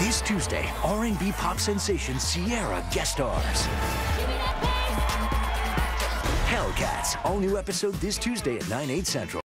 This Tuesday, R&B pop sensation Sierra guest stars. Hellcats, all new episode this Tuesday at 9, 8 central.